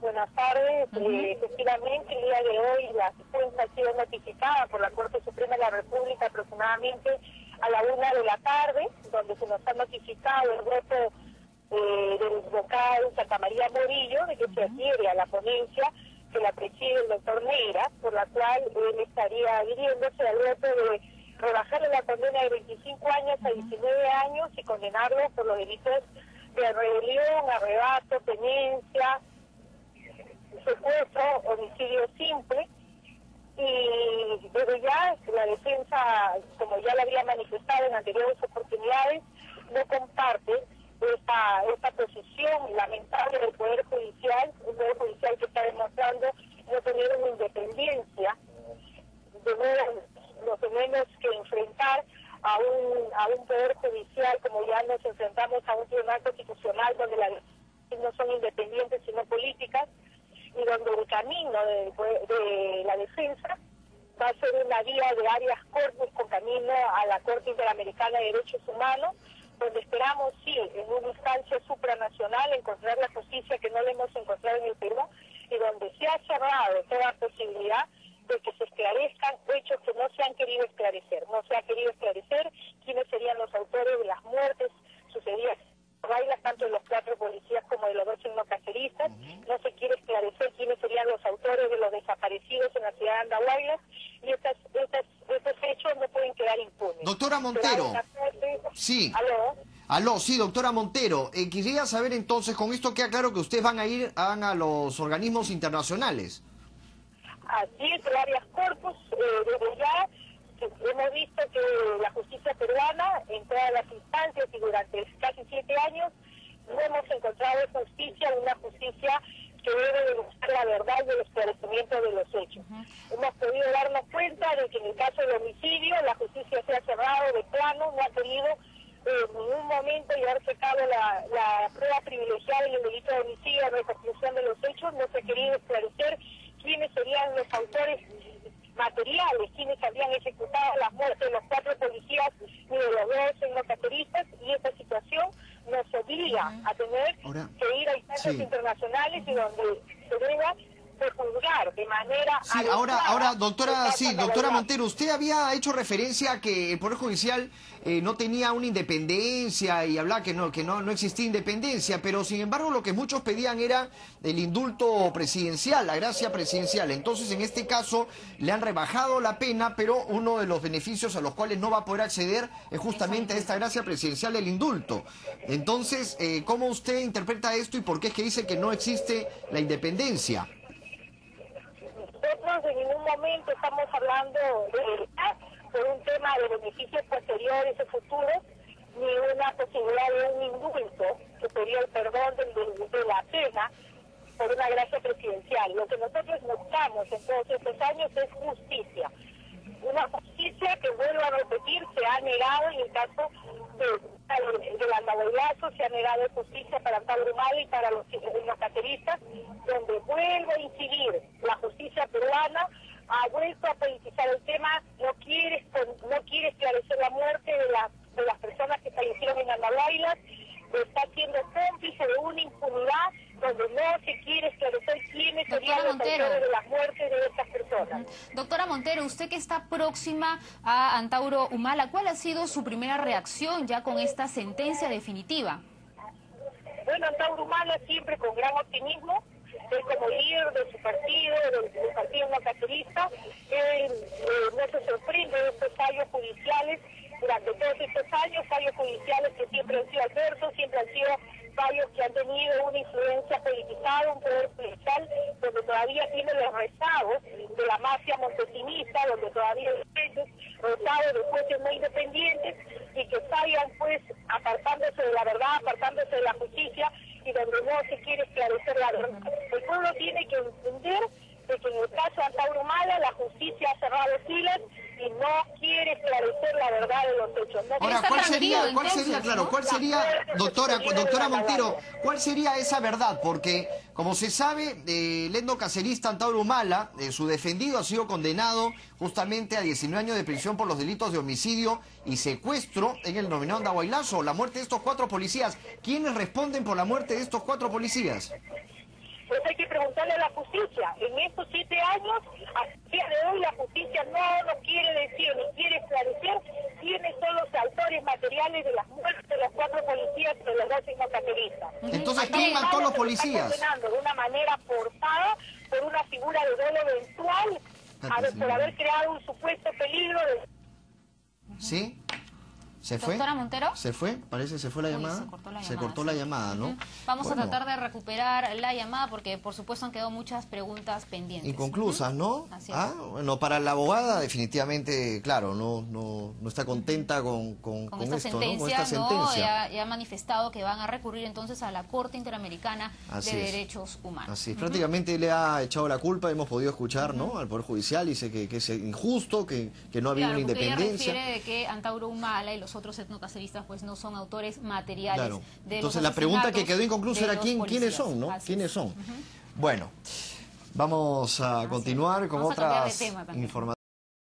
Buenas tardes. Eh, efectivamente, el día de hoy la defensa ha sido notificada por la Corte Suprema de la República aproximadamente a la una de la tarde, donde se nos ha notificado el voto eh, del vocal Santa María Morillo de que se adhiere a la ponencia que la preside el doctor Neira, por la cual él estaría adhiriéndose al voto de rebajarle la condena de 25 años a 19 años y condenarlo por los delitos de rebelión, arrebato, tenencia, secuestro, homicidio simple. Y desde ya la defensa, como ya lo había manifestado en anteriores oportunidades, no comparte esta, esta posición lamentable del Poder Judicial, un Poder Judicial que está demostrando no tener una independencia, de nuevo no tenemos que enfrentar a un, a un Poder Judicial como ya nos enfrentamos a un Tribunal Constitucional donde las no son independientes sino políticas y donde el camino de, la defensa va a ser una vía de áreas corpus con camino a la Corte Interamericana de Derechos Humanos, donde esperamos, sí, en una instancia supranacional encontrar la justicia que no le hemos encontrado en el Perú y donde se ha cerrado toda posibilidad de que se esclarezcan hechos que no se han querido esclarecer. No se ha querido esclarecer quiénes serían los autores de las muertes sucedidas bailas tanto de los cuatro policías como de los dos caceristas. No se quiere esclarecer quiénes serían los autores de los desaparecidos en la ciudad de Andahuaylas y estas, estas, estos hechos no pueden quedar impunes. Doctora Montero. Sí. ¿Aló? Aló, sí, doctora Montero. Eh, quisiera saber entonces, con esto queda claro que ustedes van a ir a los organismos internacionales. Así es, varias corpus, eh, desde ya hemos visto que la justicia peruana en todas las instancias y durante casi siete años no hemos encontrado justicia, una justicia que debe demostrar la verdad y el esclarecimiento de los hechos. Hemos podido darnos cuenta de que en el caso del homicidio la justicia se ha cerrado de plano, no ha querido en ningún momento llevarse a cabo la, la prueba privilegiada en el delito de homicidio, reconstrucción de los hechos, no se ha querido esclarecer quiénes serían los autores materiales, quienes habían ejecutado las muertes de los cuatro policías y de los dos enlocateristas, y esta situación nos obliga a tener que ir a instancias internacionales y donde se deba de manera sí, ahora ahora doctora sí doctora Montero usted había hecho referencia a que el poder judicial eh, no tenía una independencia y hablaba que no que no no existía independencia pero sin embargo lo que muchos pedían era el indulto presidencial la gracia presidencial. Entonces en este caso le han rebajado la pena pero uno de los beneficios a los cuales no va a poder acceder es justamente a esta gracia presidencial el indulto. Entonces eh, cómo usted interpreta esto y por qué es que dice que no existe la independencia ningún momento estamos hablando de un tema de beneficios posteriores o futuros, ni una posibilidad de un indulto que sería el perdón de, la pena por una gracia presidencial. Lo que nosotros buscamos en todos estos años es justicia. Una justicia que, vuelvo a repetir, se ha negado en el caso de, del andabailazo, se ha negado justicia para Pablo Humala y para los, los cateristas, donde vuelvo a incidir la justicia peruana ha vuelto a politizar el tema, no quiere, no quiere esclarecer la muerte de, de las personas que fallecieron en Andahuaylas, está siendo cómplice de una impunidad donde no se quiere esclarecer quiénes serían los autores de las muertes de estas personas. Doctora Montero, usted que está próxima a Antauro Humala, ¿cuál ha sido su primera reacción ya con esta sentencia definitiva? Bueno, Antauro Humala siempre con gran optimismo, él como líder de su partido, del, partido no católica, él eh, no se sorprende de estos fallos judiciales durante todos estos años, fallos judiciales que siempre han sido fallos que han tenido una influencia politizada, un poder policial, donde todavía tiene los rezagos de la mafia montesinista, donde todavía hay jueces rezados de jueces no independientes y que fallan pues apartándose de la verdad, apartándose de la justicia y donde no se quiere esclarecer la verdad. El pueblo tiene que entender de que en el caso de Antauro Mala la justicia ha cerrado filas y no quiere esclarecer la verdad de los hechos. Ahora, ¿cuál sería, cuál sería, claro, cuál sería, doctora, doctora Montero, cuál sería esa verdad? Porque, como se sabe, eh, el endocacerista Antauro Humala, eh, su defendido, ha sido condenado justamente a 19 años de prisión por los delitos de homicidio y secuestro en el denominado Andahuaylazo, la muerte de estos cuatro policías. ¿Quiénes responden por la muerte de estos cuatro policías? Pues hay que preguntarle a la justicia. En estos siete años, a día de hoy, la justicia no nos quiere decir ni quiere esclarecer quiénes son los autores materiales de las muertes de los cuatro policías de los dos sinocateristas. Entonces, ¿quién mató a los policías? de una manera forzada por una figura de duelo eventual a por haber creado un supuesto peligro de... ¿Sí? ¿Se fue? Doctora Montero. ¿Se fue? Parece se fue la llamada. se cortó la Se llamada, cortó la llamada, ¿no? Ujú. Vamos Bueno, a tratar de recuperar la llamada porque, por supuesto, han quedado muchas preguntas pendientes. Inconclusas, ¿no? Así es. Ah, bueno, para la abogada definitivamente, claro, no no, no está contenta con, con, Con, con esta esto, sentencia, ¿no? Con esta sentencia. Ya, ya ha manifestado que van a recurrir entonces a la Corte Interamericana Así de es. Derechos Humanos. Así, es, prácticamente le ha echado la culpa, hemos podido escuchar, ¿no? Al Poder Judicial, dice que, que es injusto, que, que no ha habido Claro, una porque ella independencia. refiere de que Antauro Humala y los otros etnocaceristas pues no son autores materiales Claro. de Entonces los la pregunta que quedó inconclusa era quién, quiénes son, ¿no? Así ¿Quiénes es. son? Bueno, vamos a continuar con Vamos otras informaciones.